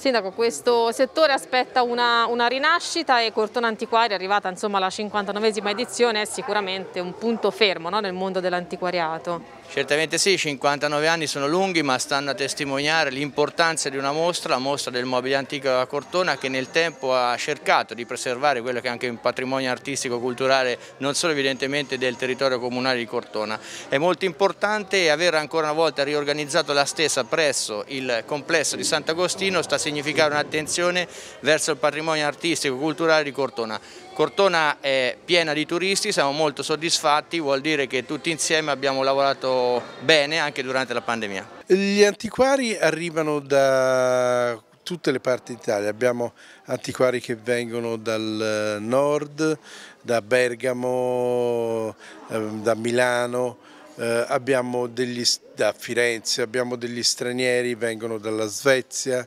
Sindaco, questo settore aspetta una, una rinascita e Cortona Antiquaria, arrivata insomma alla 59esima edizione, è sicuramente un punto fermo no, nel mondo dell'antiquariato. Certamente sì, 59 anni sono lunghi ma stanno a testimoniare l'importanza di una mostra, la mostra del mobile antico a Cortona che nel tempo ha cercato di preservare quello che è anche un patrimonio artistico-culturale non solo evidentemente del territorio comunale di Cortona. È molto importante aver ancora una volta riorganizzato la stessa presso il complesso di Sant'Agostino, sta significare un'attenzione verso il patrimonio artistico-culturale di Cortona. Cortona è piena di turisti, siamo molto soddisfatti, vuol dire che tutti insieme abbiamo lavorato bene anche durante la pandemia. Gli antiquari arrivano da tutte le parti d'Italia, abbiamo antiquari che vengono dal nord, da Bergamo, ehm, da Milano, eh, abbiamo degli, da Firenze, abbiamo degli stranieri, vengono dalla Svezia,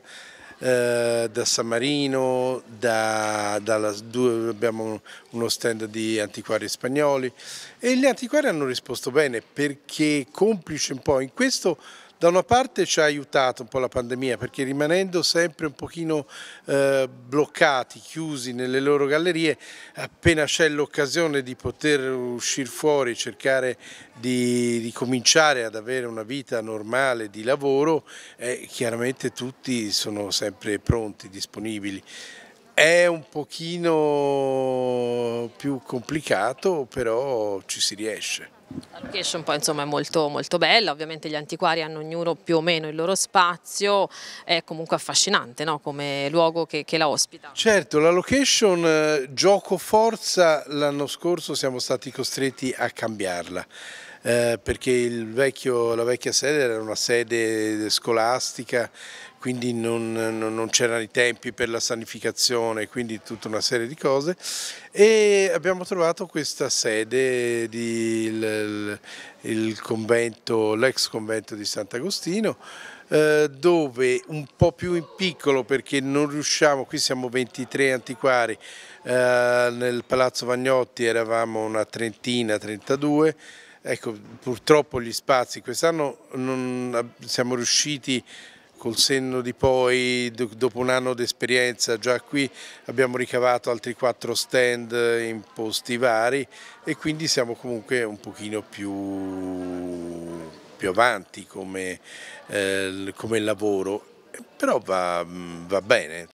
eh, da San Marino, da, due, abbiamo uno stand di antiquari spagnoli. E gli antiquari hanno risposto bene perché complice un po' in questo da una parte ci ha aiutato un po' la pandemia perché rimanendo sempre un pochino eh, bloccati, chiusi nelle loro gallerie, appena c'è l'occasione di poter uscire fuori, cercare di, di, cominciare ad avere una vita normale di lavoro, eh, chiaramente tutti sono sempre pronti, disponibili. È un pochino più complicato, però ci si riesce. La location poi insomma è molto, molto bella, ovviamente gli antiquari hanno ognuno più o meno il loro spazio, è comunque affascinante no? come luogo che, che, la ospita. Certo, la location eh, gioco forza l'anno scorso siamo stati costretti a cambiarla. Eh, perché vecchio, la vecchia sede era una sede scolastica, quindi non, non, non c'erano i tempi per la sanificazione, quindi tutta una serie di cose. E abbiamo trovato questa sede, il, il convento, l'ex convento di Sant'Agostino, eh, dove un po' più in piccolo perché non riusciamo, qui siamo 23 antiquari, eh, nel Palazzo Vagnotti eravamo una trentina, 32, Ecco, purtroppo gli spazi, quest'anno non siamo riusciti col senno di poi, dopo un anno di esperienza, già qui abbiamo ricavato altri quattro stand in posti vari e quindi siamo comunque un pochino più, più avanti come, eh, come lavoro, però va, va bene.